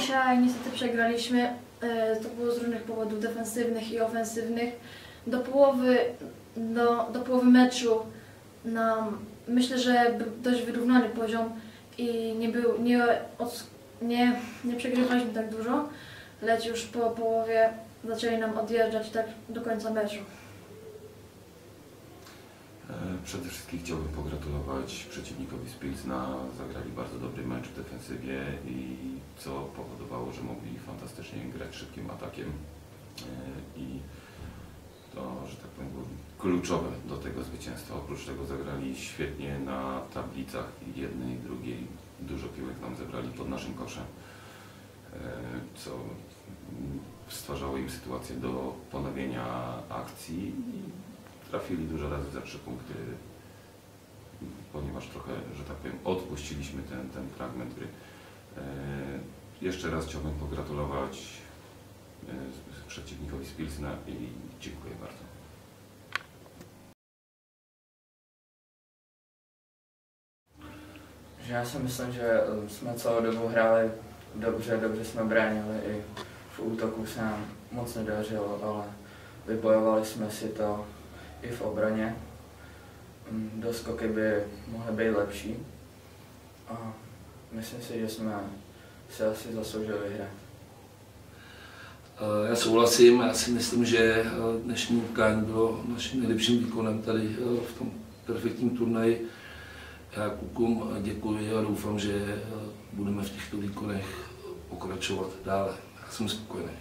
a niestety przegraliśmy. E, To było z różnych powodów defensywnych i ofensywnych. Do połowy, do, do połowy meczu nam, myślę, że był dość wyrównany poziom i nie, był, nie, nie, nie przegrywaliśmy tak dużo, lecz już po połowie zaczęli nam odjeżdżać tak do końca meczu. E, Przede wszystkim chciałbym pogratulować przeciwnikowi z Pilzna. Zagrali bardzo dobry mecz w defensywie i co powodowało, że mogli fantastycznie grać szybkim atakiem. E, I to, że tak powiem, było kluczowe do tego zwycięstwa. Oprócz tego zagrali świetnie na tablicach jednej i drugiej. Dużo piłek nam zebrali pod naszym koszem, e, co stwarzało im sytuację do ponowienia akcji i trafili dużo razy za trzy punkty, ponieważ trochę, że tak powiem, odpuściliśmy ten, ten fragment gry. Jeszcze raz chciałbym pogratulować e, przeciwnikowi z Pilsna i dziękuję bardzo. Já si myslím, že eh, jsme celou dobu hráli dobře, dobře jsme bránili i v útoku se nám moc nedařilo, ale vybojovali jsme si to i v obraně. Mm, Doskoky by mohly být lepší a myslím si, že jsme si asi zasloužili vyhrát. Eh, Já souhlasím, já si myslím, že eh, dnešní utkání bylo naším nejlepším výkonem tady eh, v tom perfektním turnaji. Já klukům děkuji a doufám, že budeme v těchto výkonech pokračovat dále. Já jsem spokojený.